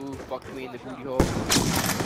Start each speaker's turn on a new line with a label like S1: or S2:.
S1: Ooh, fuck me in the booty hole.